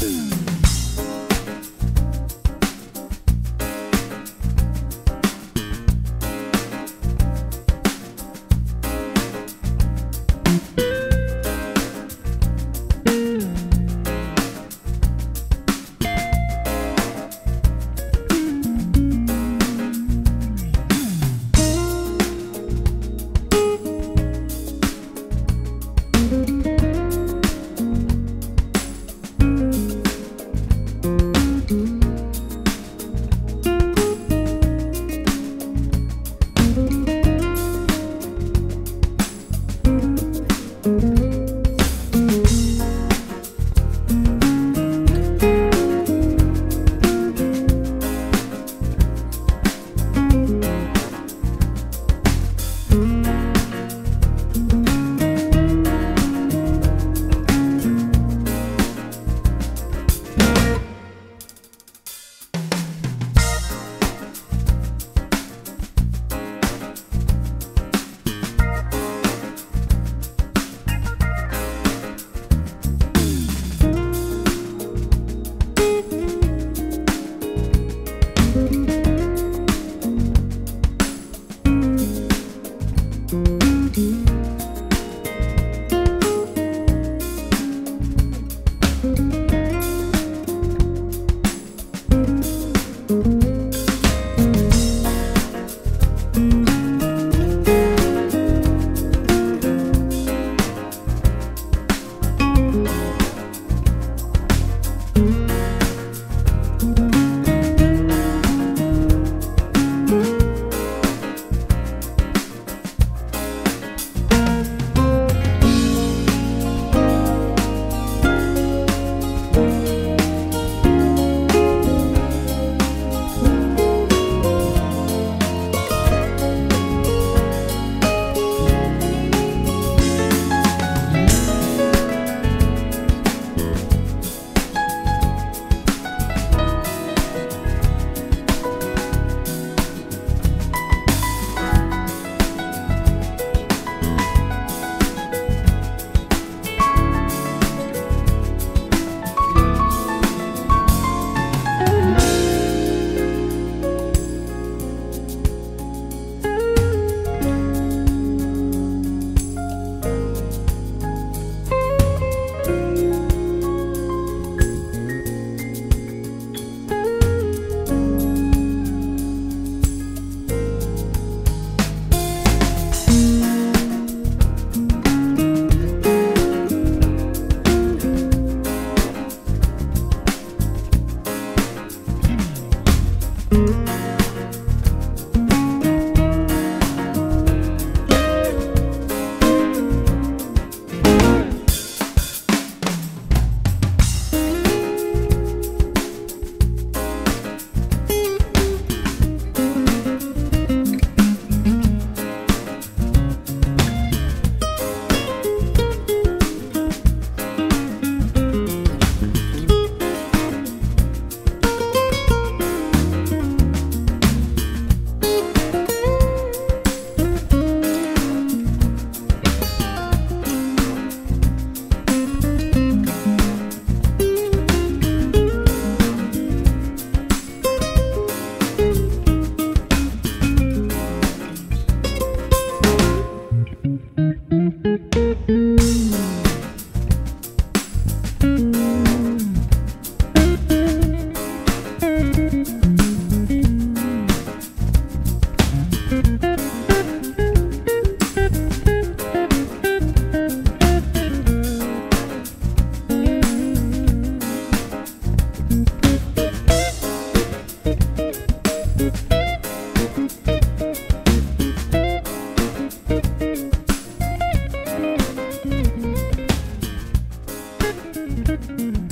Boom. Thank Mm-hmm.